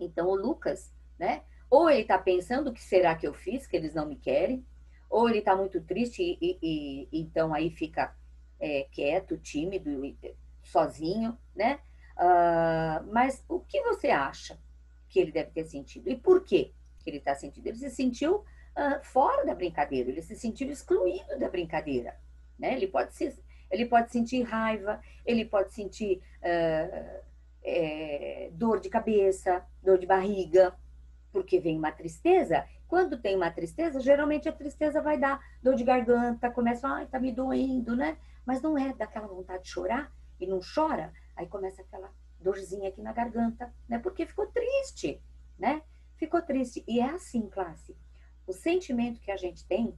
Então, o Lucas, né? Ou ele está pensando o que será que eu fiz, que eles não me querem, ou ele está muito triste e, e, e, então aí fica é, quieto, tímido, sozinho, né? Uh, mas o que você acha que ele deve ter sentido? E por que que ele está sentindo? Ele se sentiu uh, fora da brincadeira, ele se sentiu excluído da brincadeira, né? Ele pode se, ele pode sentir raiva, ele pode sentir uh, é, dor de cabeça, dor de barriga, porque vem uma tristeza. Quando tem uma tristeza, geralmente a tristeza vai dar dor de garganta, começa, ai, tá me doendo, né? Mas não é daquela vontade de chorar e não chora, aí começa aquela dorzinha aqui na garganta, né? Porque ficou triste, né? Ficou triste. E é assim, classe. O sentimento que a gente tem,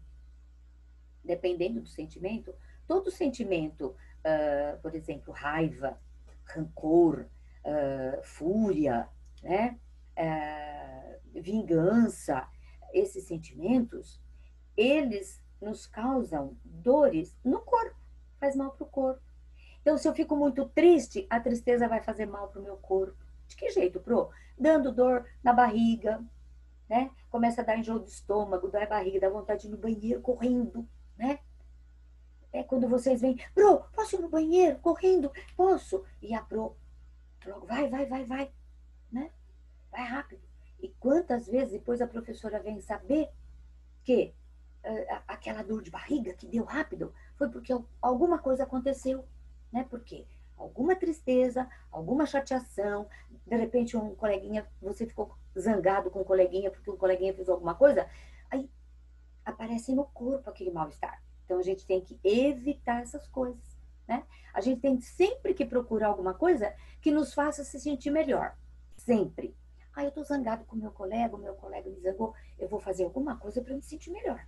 dependendo do sentimento, todo sentimento, uh, por exemplo, raiva, rancor, uh, fúria, né? Uh, vingança, esses sentimentos, eles nos causam dores no corpo, faz mal para o corpo. Então, se eu fico muito triste, a tristeza vai fazer mal para o meu corpo. De que jeito, Pro? Dando dor na barriga, né? Começa a dar enjoo do estômago, dói a barriga, dá vontade de ir no banheiro correndo, né? É quando vocês vêm, Pro, posso ir no banheiro correndo? Posso? E a Pro, logo, vai, vai, vai, vai, né? Vai rápido. E quantas vezes depois a professora vem saber que uh, aquela dor de barriga que deu rápido foi porque alguma coisa aconteceu, né? Porque alguma tristeza, alguma chateação, de repente um coleguinha, você ficou zangado com um coleguinha porque um coleguinha fez alguma coisa, aí aparece no corpo aquele mal-estar. Então a gente tem que evitar essas coisas, né? A gente tem sempre que procurar alguma coisa que nos faça se sentir melhor, sempre. Ah, eu tô zangado com meu colega, o meu colega me zangou, eu vou fazer alguma coisa para me sentir melhor.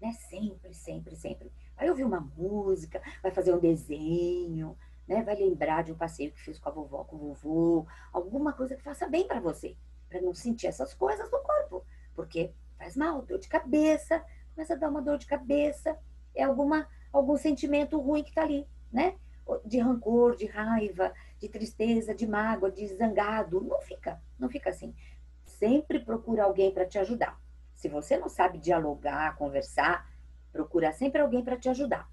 né? Sempre, sempre, sempre. Vai ouvir uma música, vai fazer um desenho, né? Vai lembrar de um passeio que fez com a vovó, com o vovô, alguma coisa que faça bem para você, para não sentir essas coisas no corpo, porque faz mal, dor de cabeça, começa a dar uma dor de cabeça, é alguma algum sentimento ruim que está ali, né? De rancor, de raiva, de tristeza, de mágoa, de zangado, não fica, não fica assim. Sempre procura alguém para te ajudar. Se você não sabe dialogar, conversar, procura sempre alguém para te ajudar,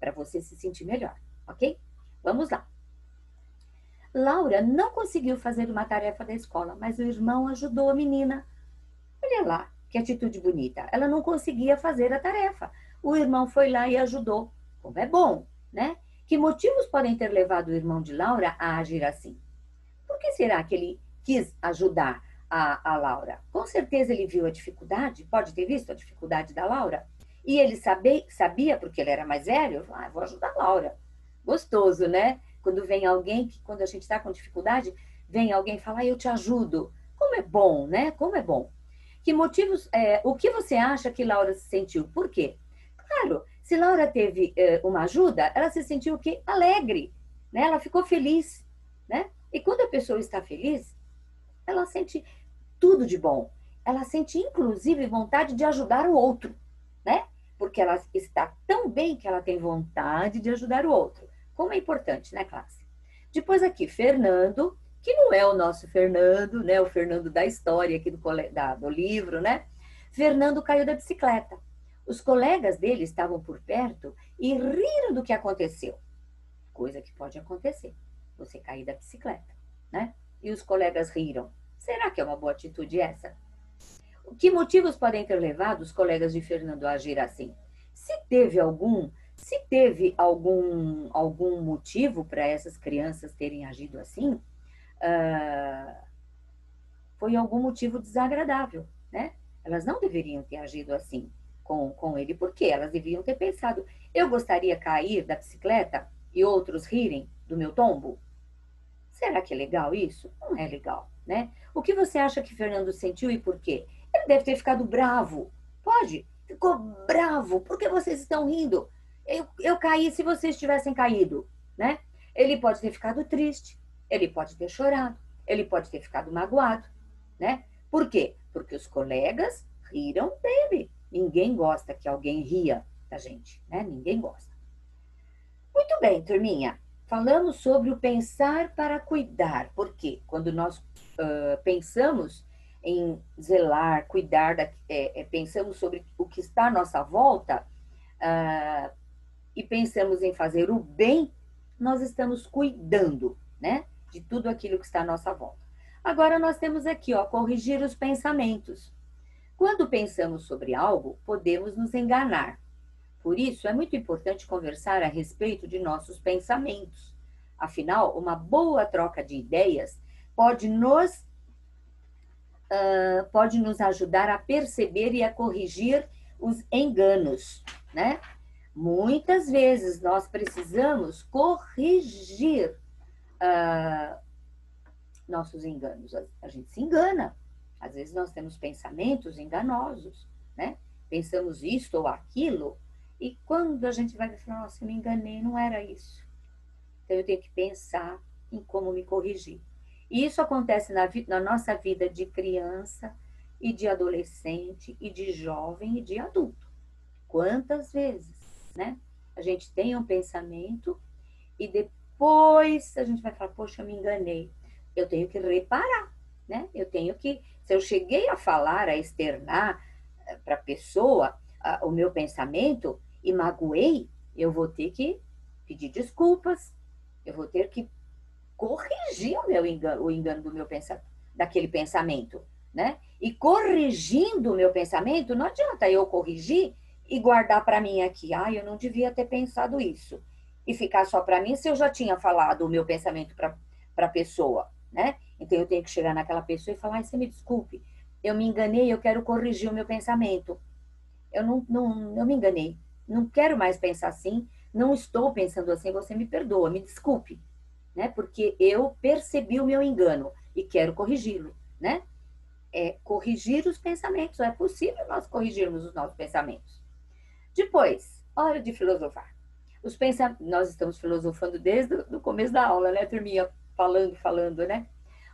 para você se sentir melhor, ok? Vamos lá. Laura não conseguiu fazer uma tarefa da escola, mas o irmão ajudou a menina. Olha lá, que atitude bonita. Ela não conseguia fazer a tarefa. O irmão foi lá e ajudou. Como é bom, né? Que motivos podem ter levado o irmão de Laura a agir assim? Por que será que ele quis ajudar a, a Laura? Com certeza ele viu a dificuldade, pode ter visto a dificuldade da Laura. E ele sabia, sabia porque ele era mais velho, ah, vou ajudar a Laura. Gostoso, né? Quando vem alguém, que quando a gente está com dificuldade, vem alguém falar, ah, eu te ajudo. Como é bom, né? Como é bom. Que motivos, é, o que você acha que Laura se sentiu? Por quê? Claro, se Laura teve é, uma ajuda, ela se sentiu o quê? Alegre, né? Ela ficou feliz, né? E quando a pessoa está feliz, ela sente tudo de bom. Ela sente, inclusive, vontade de ajudar o outro, né? Porque ela está tão bem que ela tem vontade de ajudar o outro. Como é importante, né, classe? Depois aqui, Fernando, que não é o nosso Fernando, né? O Fernando da história aqui do, do livro, né? Fernando caiu da bicicleta. Os colegas dele estavam por perto e riram do que aconteceu. Coisa que pode acontecer, você cair da bicicleta, né? E os colegas riram. Será que é uma boa atitude essa? Que motivos podem ter levado os colegas de Fernando a agir assim? Se teve algum, se teve algum, algum motivo para essas crianças terem agido assim, uh, foi algum motivo desagradável, né? Elas não deveriam ter agido assim com, com ele, porque elas deviam ter pensado: eu gostaria cair da bicicleta e outros rirem do meu tombo? Será que é legal isso? Não é legal, né? O que você acha que Fernando sentiu e por quê? Ele deve ter ficado bravo. Pode? Ficou bravo. Por que vocês estão rindo? Eu, eu caí se vocês tivessem caído, né? Ele pode ter ficado triste. Ele pode ter chorado. Ele pode ter ficado magoado, né? Por quê? Porque os colegas riram dele. Ninguém gosta que alguém ria da gente, né? Ninguém gosta. Muito bem, turminha falamos sobre o pensar para cuidar, porque quando nós uh, pensamos em zelar, cuidar, da, é, é, pensamos sobre o que está à nossa volta uh, e pensamos em fazer o bem, nós estamos cuidando, né, de tudo aquilo que está à nossa volta. Agora nós temos aqui, ó, corrigir os pensamentos. Quando pensamos sobre algo, podemos nos enganar. Por isso, é muito importante conversar a respeito de nossos pensamentos. Afinal, uma boa troca de ideias pode nos, uh, pode nos ajudar a perceber e a corrigir os enganos, né? Muitas vezes nós precisamos corrigir uh, nossos enganos. A, gente se engana. Às vezes nós temos pensamentos enganosos, né? Pensamos isto ou aquilo e quando a gente vai falar, nossa, eu me enganei, não era isso. Então eu tenho que pensar em como me corrigir. E isso acontece na, na nossa vida de criança e de adolescente e de jovem e de adulto. Quantas vezes, né? A gente tem um pensamento e depois a gente vai falar, poxa, eu me enganei. Eu tenho que reparar, né? Eu tenho que, se eu cheguei a falar, a externar eh, para a pessoa o meu pensamento, e magoei, eu vou ter que pedir desculpas, eu vou ter que corrigir o meu engano, o engano do meu pensamento, daquele pensamento, né? E corrigindo o meu pensamento, não adianta eu corrigir e guardar para mim aqui, ah, eu não devia ter pensado isso. E ficar só para mim se eu já tinha falado o meu pensamento para a pessoa, né? Então eu tenho que chegar naquela pessoa e falar, você me desculpe, eu me enganei, eu quero corrigir o meu pensamento. Eu não, não eu me enganei não quero mais pensar assim, não estou pensando assim, você me perdoa, me desculpe, né? Porque eu percebi o meu engano e quero corrigi-lo, né? é corrigir os pensamentos. É possível nós corrigirmos os nossos pensamentos. Depois, hora de filosofar. Os pensam... Nós estamos filosofando desde o começo da aula, né, turminha? Falando, falando, né?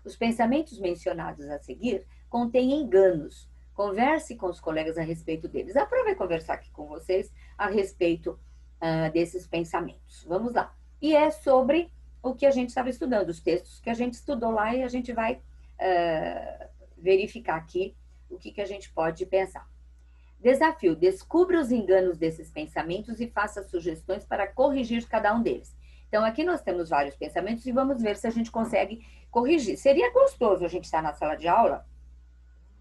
Os pensamentos mencionados a seguir contêm enganos. Converse com os colegas a respeito deles. A Prova vai conversar aqui com vocês a respeito uh, desses pensamentos. Vamos lá. E é sobre o que a gente estava estudando, os textos que a gente estudou lá e a gente vai uh, verificar aqui o que, que a gente pode pensar. Desafio: descubra os enganos desses pensamentos e faça sugestões para corrigir cada um deles. Então, aqui nós temos vários pensamentos e vamos ver se a gente consegue corrigir. Seria gostoso a gente estar na sala de aula,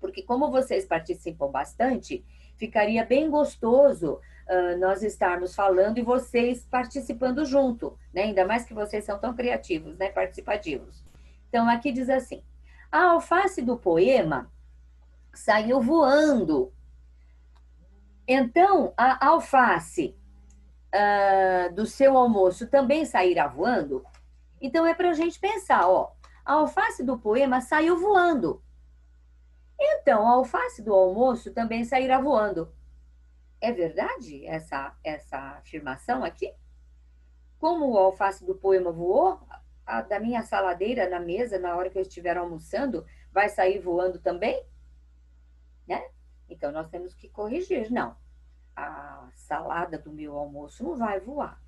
porque como vocês participam bastante, ficaria bem gostoso uh, nós estarmos falando e vocês participando junto, né? Ainda mais que vocês são tão criativos, né? Participativos. Então, aqui diz assim: a alface do poema saiu voando. Então, a alface uh, do seu almoço também sairá voando? Então, é para a gente pensar, ó. A alface do poema saiu voando. Então, a alface do almoço também sairá voando. É verdade essa, essa afirmação aqui? Como o alface do poema voou, a da minha saladeira na mesa, na hora que eu estiver almoçando, vai sair voando também? Né? Então, nós temos que corrigir. Não, a salada do meu almoço não vai voar,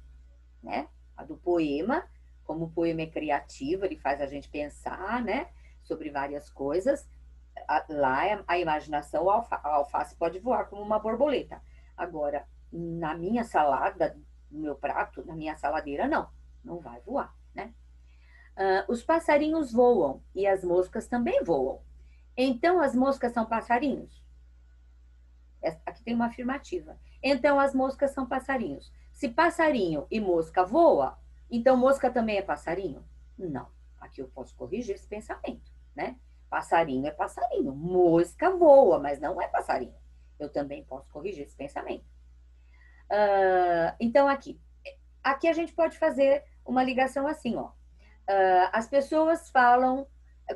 né? A do poema, como o poema é criativo, ele faz a gente pensar, né? Sobre várias coisas. Lá, a imaginação, a alface pode voar como uma borboleta. Agora, na minha salada, no meu prato, na minha saladeira, não. Não vai voar, né? Uh, os passarinhos voam e as moscas também voam. Então, as moscas são passarinhos? Aqui tem uma afirmativa. Então, as moscas são passarinhos. Se passarinho e mosca voa, então mosca também é passarinho? Não. Aqui eu posso corrigir esse pensamento, né? Passarinho é passarinho, mosca voa, mas não é passarinho. Eu também posso corrigir esse pensamento. Uh, então, aqui. Aqui a gente pode fazer uma ligação assim, ó uh, as pessoas falam,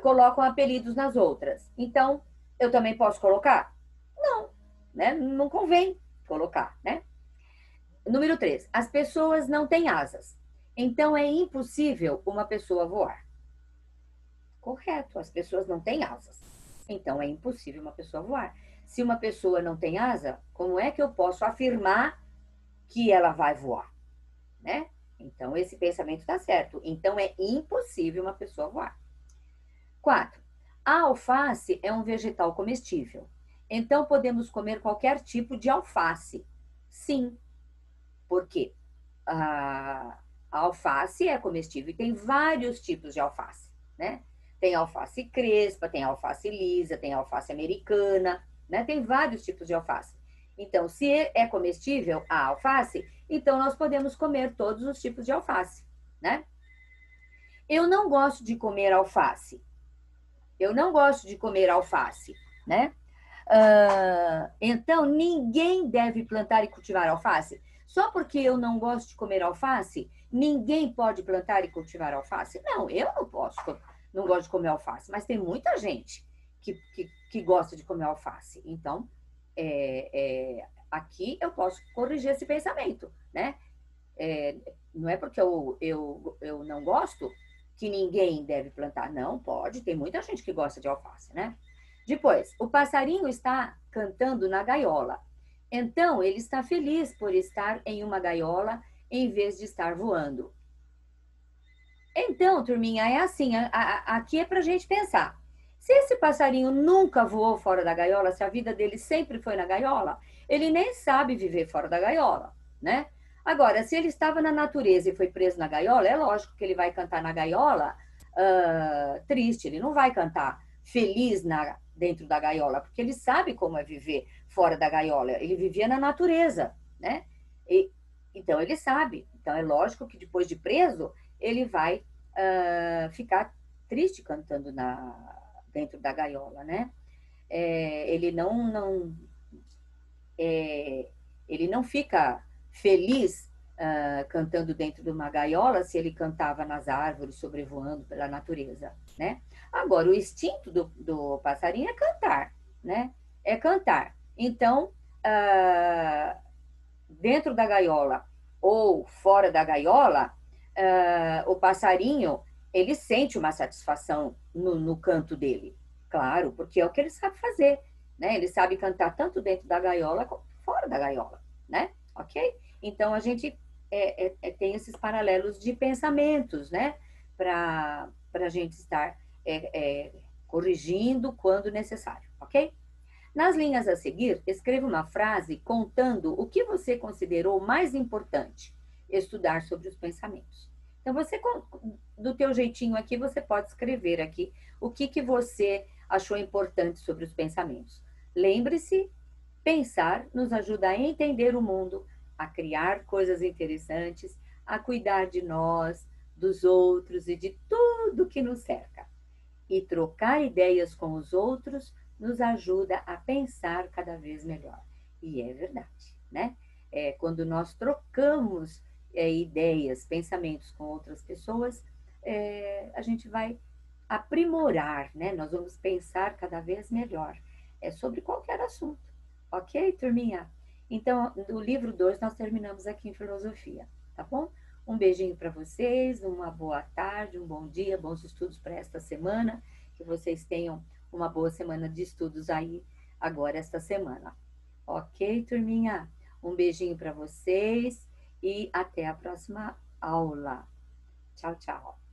colocam apelidos nas outras. Então, eu também posso colocar? Não, né? Não convém colocar, né? Número 3. As pessoas não têm asas. Então, é impossível uma pessoa voar. Correto, as pessoas não têm asas. Então, é impossível uma pessoa voar. Se uma pessoa não tem asa, como é que eu posso afirmar que ela vai voar? Né? Então, esse pensamento está certo. Então, é impossível uma pessoa voar. Quatro, a alface é um vegetal comestível. Então, podemos comer qualquer tipo de alface. Sim. Por quê? A, a alface é comestível e tem vários tipos de alface, né? Tem alface crespa, tem alface lisa, tem alface americana, né? Tem vários tipos de alface. Então, se é comestível a alface, então nós podemos comer todos os tipos de alface, né? Eu não gosto de comer alface. Eu não gosto de comer alface, né? Uh, então, ninguém deve plantar e cultivar alface. Só porque eu não gosto de comer alface, ninguém pode plantar e cultivar alface? Não, eu não posso, não gosto de comer alface, mas tem muita gente que, que, que gosta de comer alface. Então, é, é, aqui eu posso corrigir esse pensamento, né? É, não é porque eu, eu, eu não gosto que ninguém deve plantar. Não, pode, tem muita gente que gosta de alface, né? Depois, o passarinho está cantando na gaiola. Então, ele está feliz por estar em uma gaiola em vez de estar voando. Então, turminha, é assim, a, a, aqui é para a gente pensar. Se esse passarinho nunca voou fora da gaiola, se a vida dele sempre foi na gaiola, ele nem sabe viver fora da gaiola, né? Agora, se ele estava na natureza e foi preso na gaiola, é lógico que ele vai cantar na gaiola uh, triste, ele não vai cantar feliz na, dentro da gaiola, porque ele sabe como é viver fora da gaiola. Ele vivia na natureza, né? E, então, ele sabe. Então, é lógico que depois de preso, ele vai uh, ficar triste cantando na, dentro da gaiola, né? É, ele não, não é, ele não fica feliz uh, cantando dentro de uma gaiola se ele cantava nas árvores, sobrevoando pela natureza, né? Agora, o instinto do, do passarinho é cantar, né? É cantar. Então, uh, dentro da gaiola ou fora da gaiola, uh, o passarinho ele sente uma satisfação no, no, canto dele, claro, porque é o que ele sabe fazer, né? Ele sabe cantar tanto dentro da gaiola como fora da gaiola, né? Ok? Então a gente é, é, é tem esses paralelos de pensamentos, né? Para a gente estar é, é, corrigindo quando necessário, ok? Nas linhas a seguir, escreva uma frase contando o que você considerou mais importante estudar sobre os pensamentos. Então, você, do teu jeitinho aqui, você pode escrever aqui o que, que você achou importante sobre os pensamentos. Lembre-se, pensar nos ajuda a entender o mundo, a criar coisas interessantes, a cuidar de nós, dos outros e de tudo que nos cerca. E trocar ideias com os outros nos ajuda a pensar cada vez melhor. E é verdade, né? É, quando nós trocamos é, ideias, pensamentos com outras pessoas, é, a gente vai aprimorar, né? Nós vamos pensar cada vez melhor é, sobre qualquer assunto. Ok, turminha? Então, no livro 2, nós terminamos aqui em filosofia, tá bom? Um beijinho para vocês, uma boa tarde, um bom dia, bons estudos para esta semana, que vocês tenham uma boa semana de estudos aí agora esta semana. Ok, turminha? Um beijinho para vocês e até a próxima aula. Tchau, tchau.